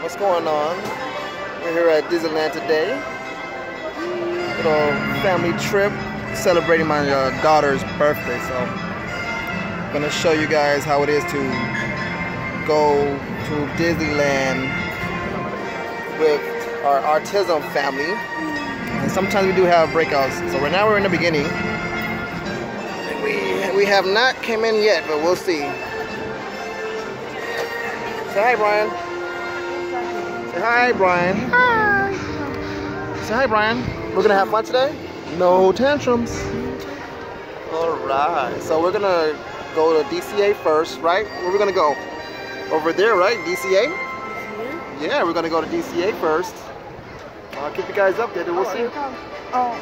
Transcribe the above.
What's going on? We're here at Disneyland today. Little family trip celebrating my uh, daughter's birthday. So I'm gonna show you guys how it is to go to Disneyland with our artisan family. And sometimes we do have breakouts. So right now we're in the beginning. We we have not came in yet, but we'll see. Say hi, Brian. Say hi, Brian. Hi. Say hi, Brian. We're gonna have fun today. No tantrums. All right. So we're gonna go to DCA first, right? Where we gonna go? Over there, right? DCA? Yeah, we're gonna go to DCA first. I'll keep you guys updated. We'll see. Oh.